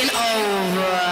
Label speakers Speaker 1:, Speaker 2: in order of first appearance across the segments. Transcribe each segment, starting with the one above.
Speaker 1: taking over.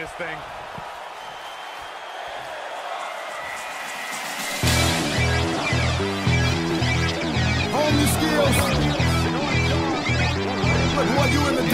Speaker 1: this thing.
Speaker 2: Hone your skills. But boy, you in the